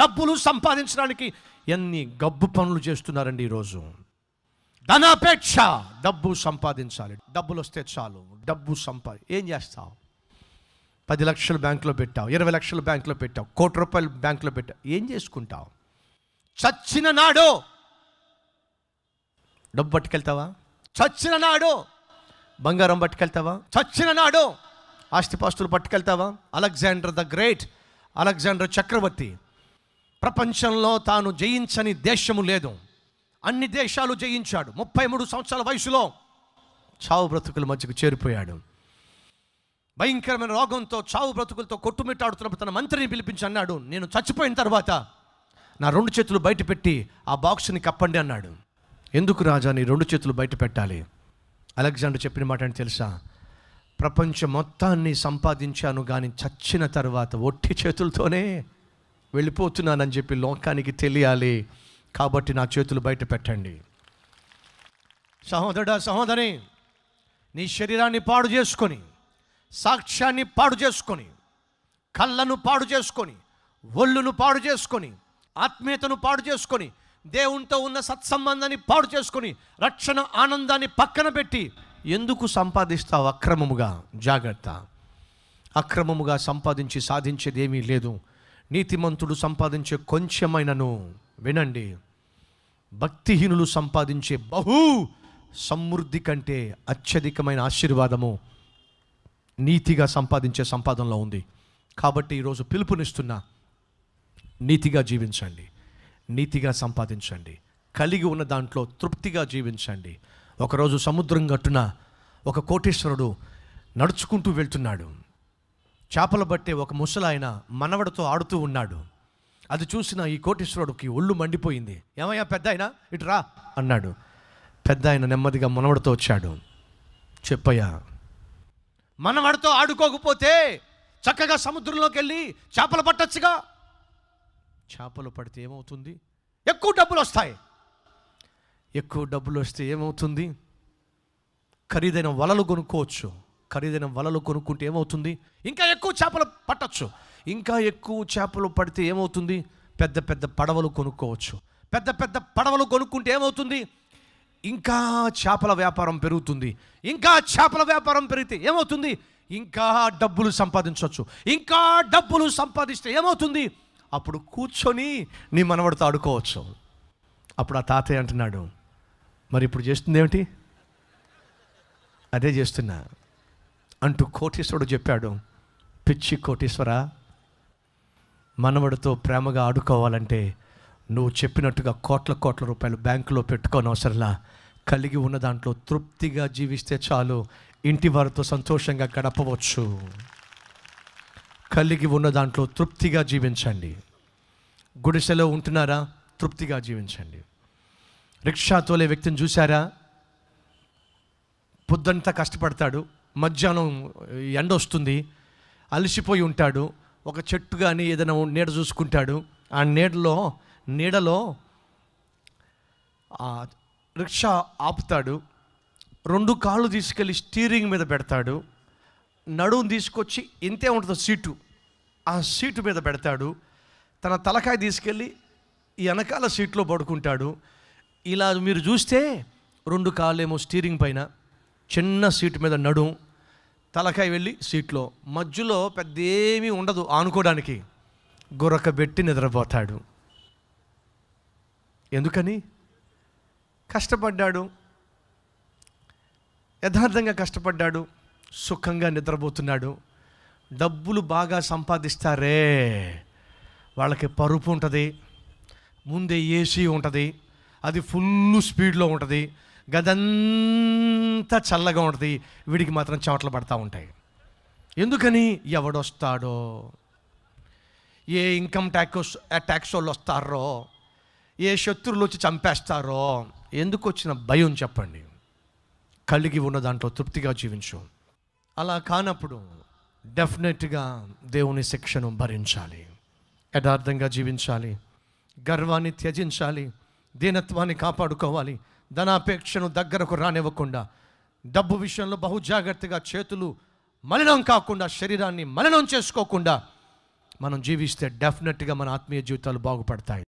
డబ్బులు సంపాదించడానికి ఎన్ని గబ్బు పనులు చేస్తున్నారండి ఈరోజు ధనాపేక్ష డబ్బు సంపాదించాలి. డబ్బులు వస్తే చాలు. డబ్బు సంపాది ఏం చేస్తావు? పది లక్షలు బ్యాంకులో పెట్టావు ఇరవై లక్షలు బ్యాంకులో పెట్టావు కోటి రూపాయలు బ్యాంకులో పెట్టావు ఏం చేసుకుంటావు? చచ్చిన నాడు డబ్బు పట్టుకెళ్తావా? చచ్చిన నాడు బంగారం పట్టుకెళ్తావా? చచ్చిన నాడు ఆస్తిపాస్తులు పట్టుకెళ్తావా? అలెగ్జాండర్ ద గ్రేట్ అలెగ్జాండర్ చక్రవర్తి ప్రపంచంలో తాను జయించని దేశము లేదు. అన్ని దేశాలు జయించాడు. ముప్పై మూడు సంవత్సరాల వయసులో చావు బ్రతుకుల మధ్యకు చేరిపోయాడు. భయంకరమైన రోగంతో చావు బ్రతుకులతో కొట్టుమిట్టాడుతున్నప్పుడు తన మంత్రిని పిలిపించి అన్నాడు నేను చచ్చిపోయిన తర్వాత నా రెండు చేతులు బయట పెట్టి ఆ బాక్స్ని కప్పండి అన్నాడు. ఎందుకు రాజా నీ రెండు చేతులు బయట పెట్టాలి? అలెగ్జాండర్ చెప్పిన మాట అని తెలుసా? ప్రపంచం మొత్తాన్ని సంపాదించాను కానీ చచ్చిన తర్వాత ఒట్టి చేతులతోనే వెళ్ళిపోతున్నానని చెప్పి లోకానికి తెలియాలి. కాబట్టి నా చేతులు బయట పెట్టండి. సహోదరుడా సహోదరి నీ శరీరాన్ని పాడు చేసుకొని సాక్ష్యాన్ని పాడు చేసుకొని కళ్ళను పాడు చేసుకొని ఒళ్ళును పాడు చేసుకొని ఆత్మీయతను పాడు చేసుకొని దేవునితో ఉన్న సత్సంబంధాన్ని పాడు చేసుకొని రక్షణ ఆనందాన్ని పక్కన పెట్టి ఎందుకు సంపాదిస్తావు అక్రమముగా? జాగ్రత్త. అక్రమముగా సంపాదించి సాధించేది ఏమీ లేదు. నీతిమంతుడు సంపాదించే కొంచెమైనను వినండి. భక్తిహీనులు సంపాదించే బహు సమృద్ధి కంటే అత్యధికమైన ఆశీర్వాదము నీతిగా సంపాదించే సంపాదనలో ఉంది. కాబట్టి ఈరోజు పిలుపునిస్తున్నా నీతిగా జీవించండి. నీతిగా సంపాదించండి. కలిగి ఉన్న దాంట్లో తృప్తిగా జీవించండి. ఒకరోజు సముద్రం గట్టున ఒక కోటేశ్వరుడు నడుచుకుంటూ వెళ్తున్నాడు. చేపలు పట్టే ఒక ముసలాయన మనవడితో ఆడుతూ ఉన్నాడు. అది చూసిన ఈ కోటేశ్వరుడికి ఒళ్ళు మండిపోయింది. ఏమయ్యా పెద్ద ఆయన ఇటు రా అన్నాడు. పెద్ద ఆయన నెమ్మదిగా మనవడితో వచ్చాడు. చెప్పయ్యా మనవడితో ఆడుకోకపోతే చక్కగా సముద్రంలోకి వెళ్ళి చేపలు పట్టచ్చుగా? చేపలు పడితే ఏమవుతుంది? ఎక్కువ డబ్బులు వస్తాయి. ఎక్కువ డబ్బులు వస్తే ఏమవుతుంది? ఖరీదైన వలలు కొనుక్కోవచ్చు. ఖరీదైన వలలు కొనుక్కుంటే ఏమవుతుంది? ఇంకా ఎక్కువ చేపలు పట్టచ్చు. ఇంకా ఎక్కువ చేపలు పడితే ఏమవుతుంది? పెద్ద పెద్ద పడవలు కొనుక్కోవచ్చు. పెద్ద పెద్ద పడవలు కొనుక్కుంటే ఏమవుతుంది? ఇంకా చేపల వ్యాపారం పెరుగుతుంది. ఇంకా చేపల వ్యాపారం పెరిగితే ఏమవుతుంది? ఇంకా డబ్బులు సంపాదించవచ్చు. ఇంకా డబ్బులు సంపాదిస్తే ఏమవుతుంది? అప్పుడు కూర్చొని నీ మనవడితో ఆడుకోవచ్చు. అప్పుడు ఆ తాతయ్య అంటున్నాడు మరి ఇప్పుడు చేస్తుంది ఏమిటి అదే చేస్తున్నా. అంటూ కోటీశ్వరుడు చెప్పాడు పిచ్చి కోటీశ్వర మనవడితో ప్రేమగా ఆడుకోవాలంటే నువ్వు చెప్పినట్టుగా కోట్ల కోట్ల రూపాయలు బ్యాంకులో పెట్టుకోని అవసరంలా. కలిగి ఉన్న దాంట్లో తృప్తిగా జీవిస్తే చాలు. ఇంటి వారితో సంతోషంగా గడపవచ్చు. కలిగి ఉన్న దాంట్లో తృప్తిగా జీవించండి. గుడిసెలో ఉంటున్నారా? తృప్తిగా జీవించండి. రిక్షా తోలే వ్యక్తిని చూసారా పొద్దంతా కష్టపడతాడు. మధ్యాహ్నం ఎండ వస్తుంది అలసిపోయి ఉంటాడు ఒక చెట్టు కానీ ఏదైనా నీడ చూసుకుంటాడు. ఆ నీడలో నీడలో రిక్షా ఆపుతాడు. రెండు కాళ్ళు తీసుకెళ్ళి స్టీరింగ్ మీద పెడతాడు. నడుము తీసుకొచ్చి ఇంతే ఉంటుంది సీటు. ఆ సీటు మీద పెడతాడు. తన తలకాయ తీసుకెళ్ళి వెనకాల సీట్లో పడుకుంటాడు. ఇలా మీరు చూస్తే రెండు కాళ్ళేమో స్టీరింగ్ పైన చిన్న సీటు మీద నడుం తలకాయ వెళ్ళి సీట్లో. మధ్యలో పెద్ద ఏమీ ఉండదు ఆనుకోవడానికి. గురక పెట్టి నిద్రపోతాడు. ఎందుకని? కష్టపడ్డాడు. యథార్థంగా కష్టపడ్డాడు. సుఖంగా నిద్రపోతున్నాడు. డబ్బులు బాగా సంపాదిస్తారే. వాళ్ళకి పరుపు ఉంటుంది. ముందే ఏసీ ఉంటుంది. అది ఫుల్ స్పీడ్లో ఉంటుంది. గదంతా చల్లగా ఉంటుంది. వీడికి మాత్రం చెమటలు పడతా ఉంటాయి. ఎందుకని? ఎవడొస్తాడో? ఏ ఇన్కమ్ ట్యాక్స్ ట్యాక్స్ వాళ్ళు వస్తారో? ఏ శత్రువులు వచ్చి చంపేస్తారో? ఎందుకు వచ్చిన భయం చెప్పండి. కలిగి ఉన్న దాంట్లో తృప్తిగా జీవించు. అలా కానప్పుడు డెఫినెట్గా దేవుని శిక్షను భరించాలి. యథార్థంగా జీవించాలి. గర్వాన్ని త్యజించాలి. దీనత్వాన్ని కాపాడుకోవాలి. ధనాపేక్షను దగ్గరకు రానివ్వకుండా డబ్బు విషయంలో బహు జాగ్రత్తగా చేతులు మలినం కాకుండా శరీరాన్ని మలినం చేసుకోకుండా మనం జీవిస్తే డెఫినెట్గా మన ఆత్మీయ జీవితాలు బాగుపడతాయి.